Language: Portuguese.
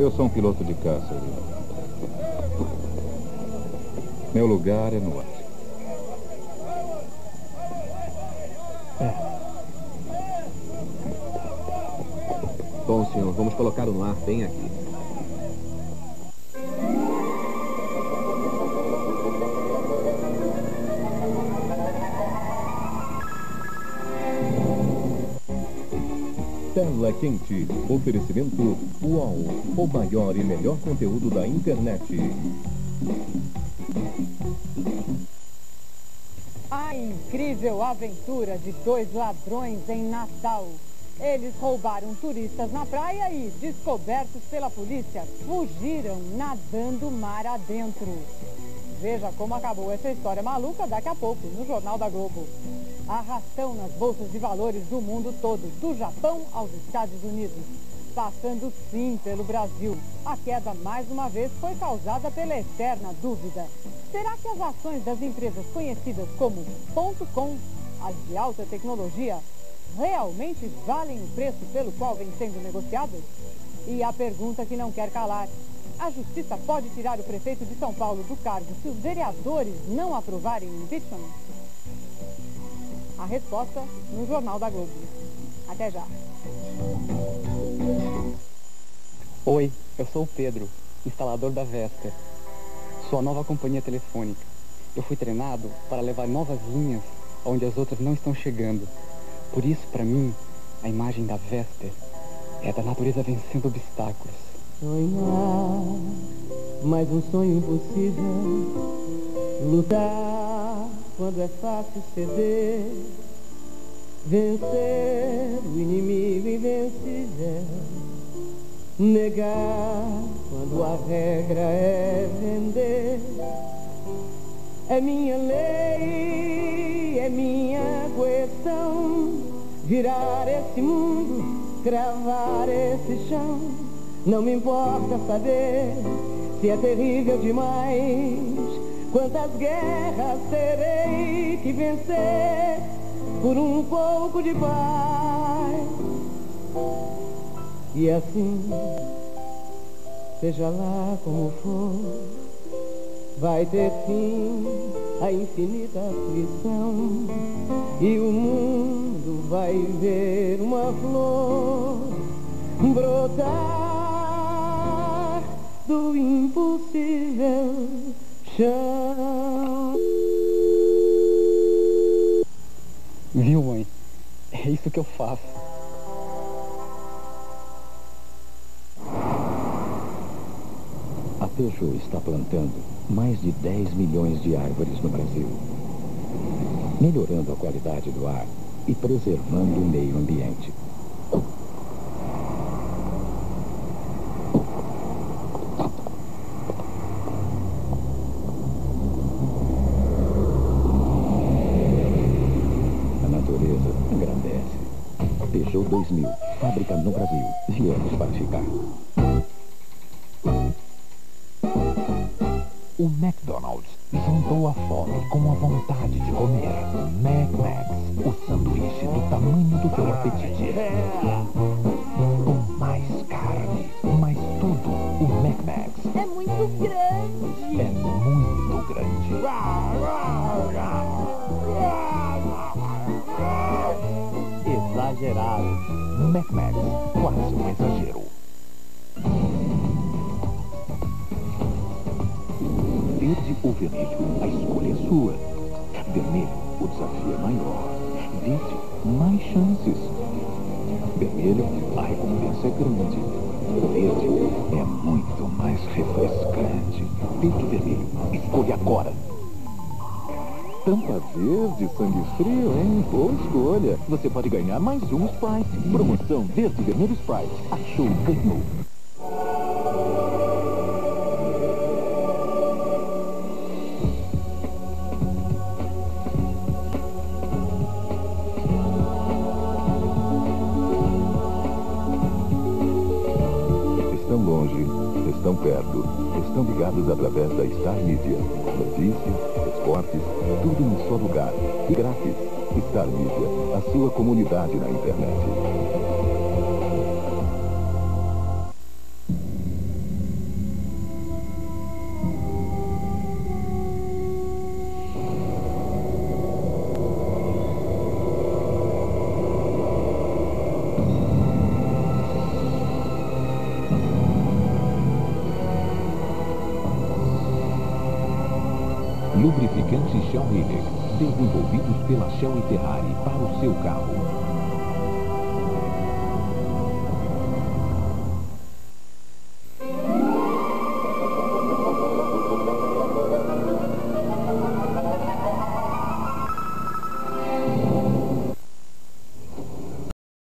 Eu sou um piloto de caça? Meu lugar é no ar. É. Bom, senhor, vamos colocá-lo no ar bem aqui. Tela Quente. Oferecimento UOL. O maior e melhor conteúdo da internet. A incrível aventura de dois ladrões em Natal. Eles roubaram turistas na praia e, descobertos pela polícia, fugiram nadando mar adentro. Veja como acabou essa história maluca daqui a pouco no Jornal da Globo. Arrastão nas bolsas de valores do mundo todo, do Japão aos Estados Unidos. Passando sim pelo Brasil. A queda, mais uma vez, foi causada pela eterna dúvida. Será que as ações das empresas conhecidas como ponto .com, as de alta tecnologia, realmente valem o preço pelo qual vêm sendo negociadas? E a pergunta que não quer calar. A justiça pode tirar o prefeito de São Paulo do cargo se os vereadores não aprovarem o impeachment? A resposta no Jornal da Globo. Até já. Oi, eu sou o Pedro, instalador da Vesper. Sua nova companhia telefônica. Eu fui treinado para levar novas linhas onde as outras não estão chegando. Por isso, para mim, a imagem da Vesper é da natureza vencendo obstáculos. Sonhar, mais um sonho impossível. Lutar quando é fácil ceder. Vencer o inimigo invencível. Negar quando a regra é vender. É minha lei, é minha questão. Virar esse mundo, cravar esse chão. Não me importa saber se é terrível demais. Quantas guerras terei que vencer por um pouco de paz. E assim, seja lá como for, vai ter fim a infinita aflição. E o mundo vai ver uma flor brotar do impossível chão. Viu, mãe? É isso que eu faço. A Peugeot está plantando mais de 10 milhões de árvores no Brasil, melhorando a qualidade do ar e preservando o meio ambiente. A natureza agradece. Peugeot 2000, fábrica no Brasil. Viemos para ficar. O McDonald's juntou a fome com a vontade de comer. Mac Max, o sanduíche do tamanho do teu apetite. Com mais carne, Exagerado. Mac Max, quase um exagero. Verde ou vermelho, a escolha é sua. Vermelho, o desafio é maior. Verde, mais chances. Vermelho, a recompensa é grande. Verde é muito mais refrescante. Verde vermelho, escolha agora. Tampa verde, sangue frio, hein? Boa escolha. Você pode ganhar mais um Sprite. Promoção Verde Vermelho Sprite. Achou, ganhou. Estão longe, estão perto, estão ligados através da Star Media. Notícias, esportes, tudo em um só lugar. E grátis. Star Media, a sua comunidade na internet. Lubrificantes Shell Helix, desenvolvidos pela Shell e Ferrari para o seu carro.